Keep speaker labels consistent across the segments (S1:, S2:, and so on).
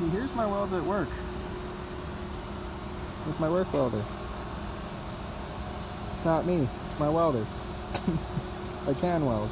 S1: See, here's my welds at work. With my work welder. It's not me, it's my welder. I can weld.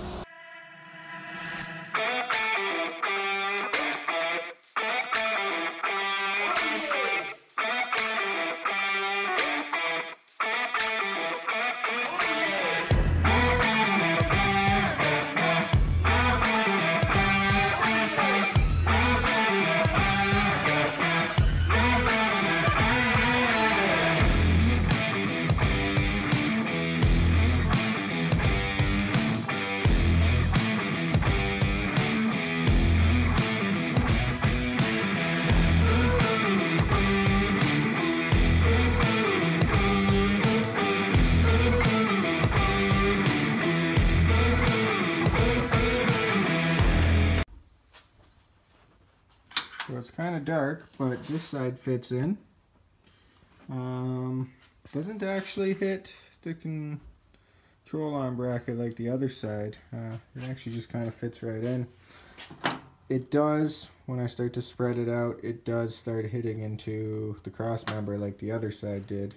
S1: So it's kind of dark, but this side fits in. Um, doesn't actually hit the control arm bracket like the other side. Uh, it actually just kind of fits right in. It does, when I start to spread it out, it does start hitting into the cross member like the other side did.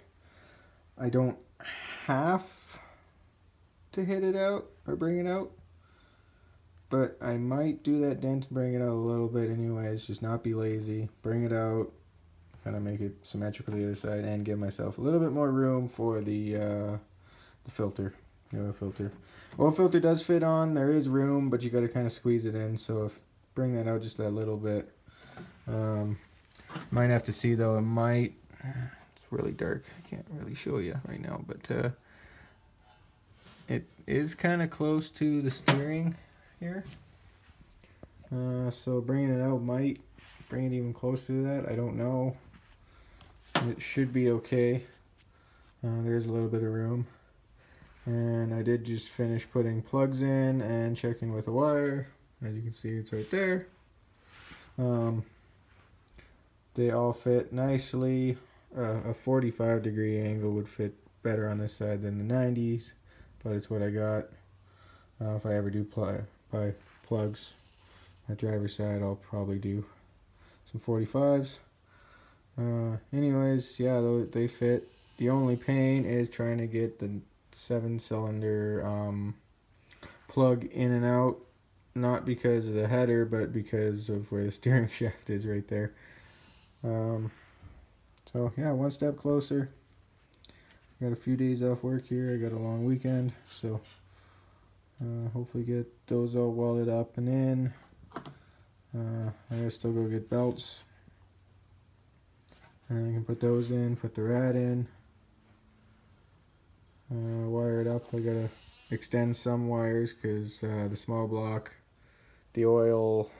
S1: I don't have to hit it out or bring it out but I might do that dent and bring it out a little bit anyways, just not be lazy, bring it out, kind of make it symmetrical the other side, and give myself a little bit more room for the, uh, the filter, the oil filter. Oil filter does fit on, there is room, but you got to kind of squeeze it in, so if bring that out just a little bit. Um, might have to see though, it might, it's really dark, I can't really show you right now, but uh, it is kind of close to the steering here. Uh, so bringing it out might bring it even closer to that. I don't know. It should be okay. Uh, there's a little bit of room. And I did just finish putting plugs in and checking with the wire. As you can see, it's right there. Um, they all fit nicely. Uh, a 45 degree angle would fit better on this side than the 90s, but it's what I got. Uh, if I ever do play, by plugs. My driver's side, I'll probably do some 45s. Uh, anyways, yeah, they fit. The only pain is trying to get the seven cylinder um, plug in and out. Not because of the header, but because of where the steering shaft is right there. Um, so yeah, one step closer. Got a few days off work here. I got a long weekend, so uh, hopefully get those all welded up and in. Uh, I gotta still go get belts. And I can put those in, put the rad in. Uh, wire it up. I gotta extend some wires because uh, the small block, the oil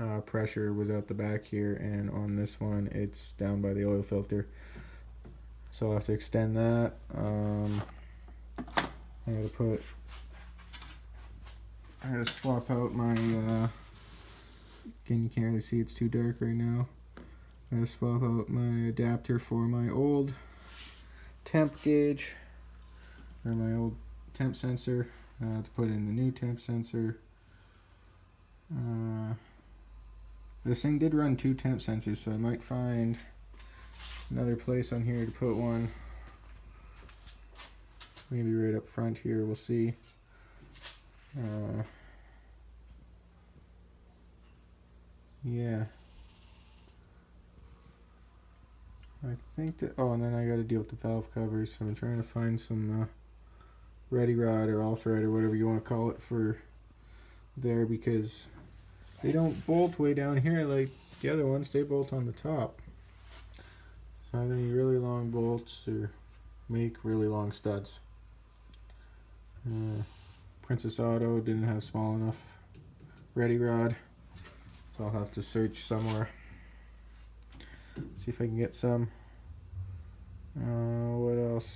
S1: uh, pressure was out the back here and on this one it's down by the oil filter. So I'll have to extend that. Um, I gotta put I gotta swap out my, uh, again you can't really see it's too dark right now. I gotta swap out my adapter for my old temp gauge, or my old temp sensor, uh, to put in the new temp sensor. Uh, this thing did run two temp sensors, so I might find another place on here to put one. Maybe right up front here, we'll see. Uh, yeah. I think that, oh, and then I got to deal with the valve covers. So I'm trying to find some uh, ready rod or all thread or whatever you want to call it for there because they don't bolt way down here like the other ones. They bolt on the top. I need really long bolts or make really long studs. Uh, Princess Auto didn't have small enough ready rod. So I'll have to search somewhere. See if I can get some. Uh, what else?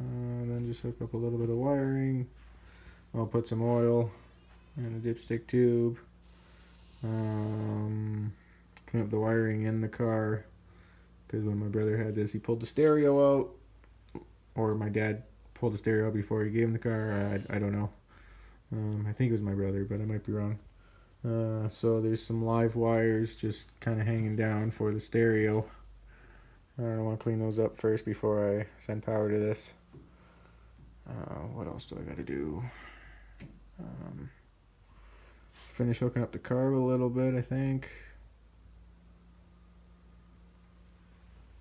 S1: Uh, then just hook up a little bit of wiring. I'll put some oil and a dipstick tube. Um, clean up the wiring in the car. Because when my brother had this, he pulled the stereo out. Or my dad pulled the stereo before he gave him the car. I, I don't know. Um, I think it was my brother, but I might be wrong. Uh, so there's some live wires just kind of hanging down for the stereo. I want to clean those up first before I send power to this. Uh, what else do I got to do? Um, finish hooking up the carb a little bit, I think.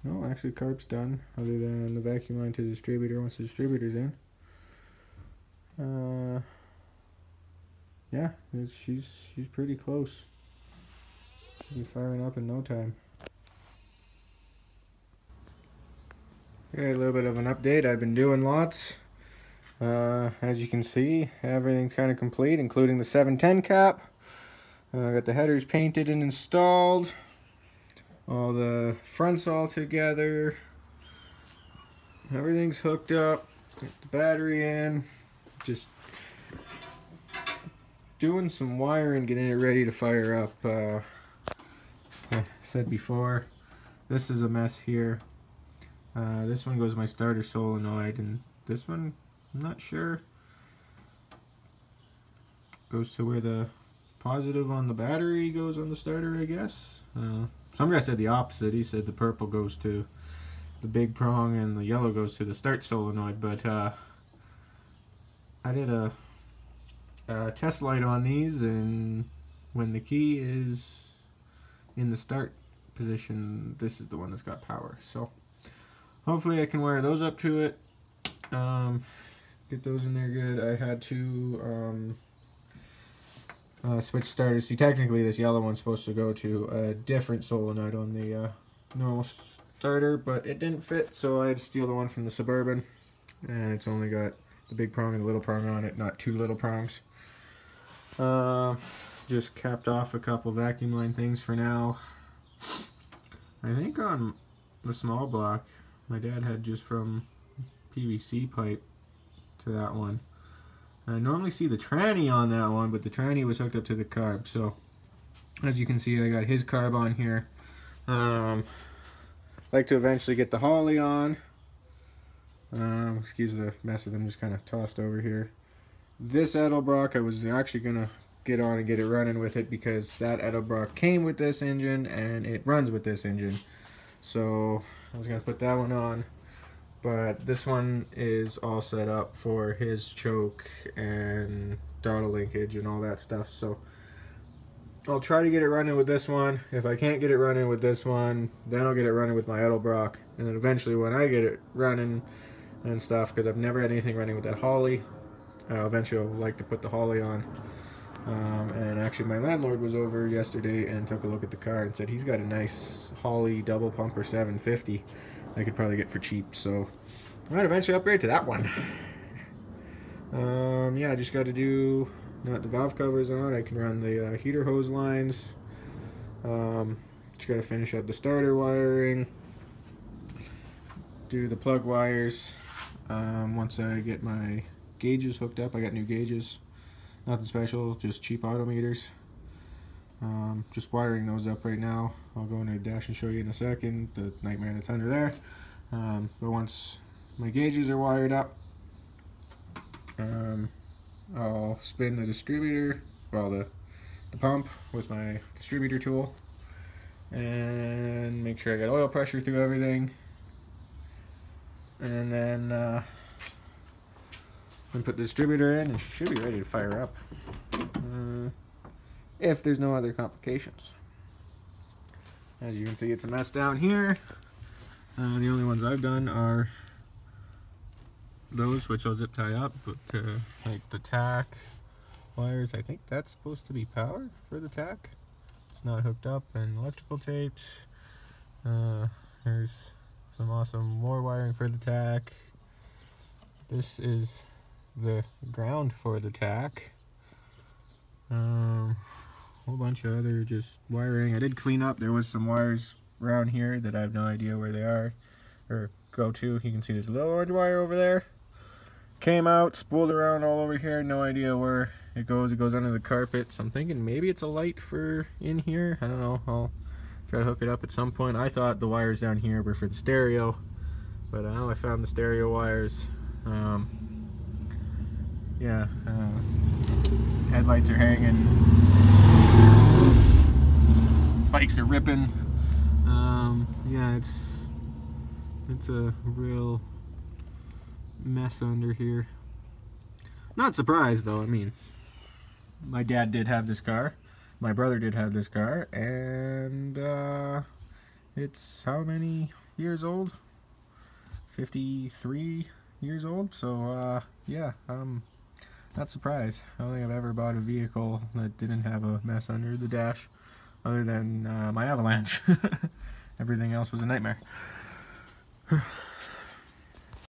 S1: No, actually carb's done, other than the vacuum line to the distributor once the distributor's in. Uh, yeah, she's she's pretty close. She'll be firing up in no time. Okay, a little bit of an update. I've been doing lots. Uh, as you can see, everything's kind of complete, including the 710 cap. Uh, got the headers painted and installed. All the fronts all together. Everything's hooked up. Got the battery in. Just doing some wiring, getting it ready to fire up. Uh, I said before, this is a mess here. Uh, this one goes my starter solenoid, and this one, I'm not sure. Goes to where the positive on the battery goes on the starter, I guess. Uh, some guy said the opposite. He said the purple goes to the big prong and the yellow goes to the start solenoid, but uh, I did a uh, test light on these and when the key is in the start position this is the one that's got power. So hopefully I can wire those up to it. Um, get those in there good. I had to um, uh, switch starters. See technically this yellow one's supposed to go to a different solenoid on the uh, normal starter but it didn't fit so I had to steal the one from the Suburban and it's only got the big prong and the little prong on it not two little prongs uh, just capped off a couple vacuum line things for now. I think on the small block, my dad had just from PVC pipe to that one. I normally see the tranny on that one, but the tranny was hooked up to the carb. So, as you can see, I got his carb on here. Um, like to eventually get the Holley on. Um, excuse the mess of them just kind of tossed over here. This Edelbrock, I was actually going to get on and get it running with it because that Edelbrock came with this engine and it runs with this engine. So I was going to put that one on. But this one is all set up for his choke and throttle linkage and all that stuff. So I'll try to get it running with this one. If I can't get it running with this one, then I'll get it running with my Edelbrock. And then eventually when I get it running and stuff, because I've never had anything running with that Holley, uh, eventually I'll like to put the Holley on. Um, and actually my landlord was over yesterday and took a look at the car and said he's got a nice Holley double pumper 750 I could probably get for cheap. So I might eventually upgrade to that one. Um, yeah, I just got to do not the valve covers on. I can run the uh, heater hose lines. Um, just got to finish up the starter wiring. Do the plug wires. Um, once I get my gauges hooked up. I got new gauges. Nothing special, just cheap auto meters. Um, just wiring those up right now. I'll go into dash and show you in a second the Nightmare that's under there. Um, but once my gauges are wired up, um, I'll spin the distributor, well the, the pump with my distributor tool and make sure I got oil pressure through everything. And then uh, and put the distributor in and should be ready to fire up uh, if there's no other complications. As you can see it's a mess down here. Uh, the only ones I've done are those which I'll zip tie up but uh, like the tach wires I think that's supposed to be power for the tach. It's not hooked up and electrical taped. Uh, there's some awesome more wiring for the tach. This is the ground for the tach. Um, a whole bunch of other just wiring. I did clean up. There was some wires around here that I have no idea where they are or go to. You can see there's a little orange wire over there. Came out, spooled around all over here. No idea where it goes. It goes under the carpet. So I'm thinking maybe it's a light for in here. I don't know. I'll try to hook it up at some point. I thought the wires down here were for the stereo. But now I found the stereo wires. Um, yeah, uh, headlights are hanging bikes are ripping. Um, yeah, it's it's a real mess under here. Not surprised though. I mean, my dad did have this car. My brother did have this car, and uh, it's how many years old? 53 years old. So uh, yeah, um, not surprised. I don't think I've ever bought a vehicle that didn't have a mess under the dash, other than uh, my Avalanche. Everything else was a nightmare.